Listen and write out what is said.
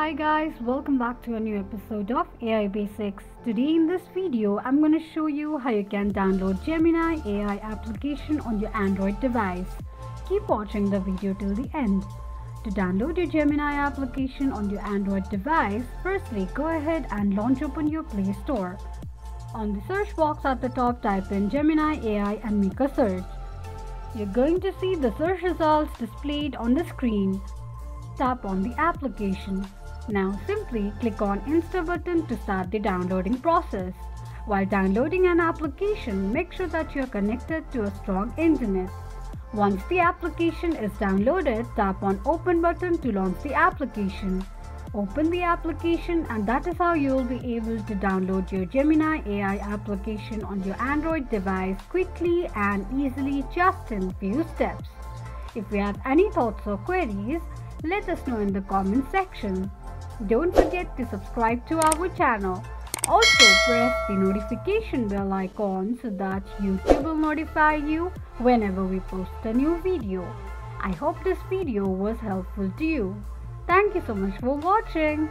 Hi guys, welcome back to a new episode of AI Basics. Today in this video, I'm going to show you how you can download Gemini AI application on your Android device. Keep watching the video till the end. To download your Gemini application on your Android device, firstly go ahead and launch open your Play Store. On the search box at the top, type in Gemini AI and make a search. You're going to see the search results displayed on the screen. Tap on the application. Now simply click on Install button to start the downloading process. While downloading an application, make sure that you are connected to a strong internet. Once the application is downloaded, tap on Open button to launch the application. Open the application and that is how you will be able to download your Gemini AI application on your Android device quickly and easily just in few steps. If you have any thoughts or queries, let us know in the comment section. Don't forget to subscribe to our channel. Also press the notification bell icon so that YouTube will notify you whenever we post a new video. I hope this video was helpful to you. Thank you so much for watching.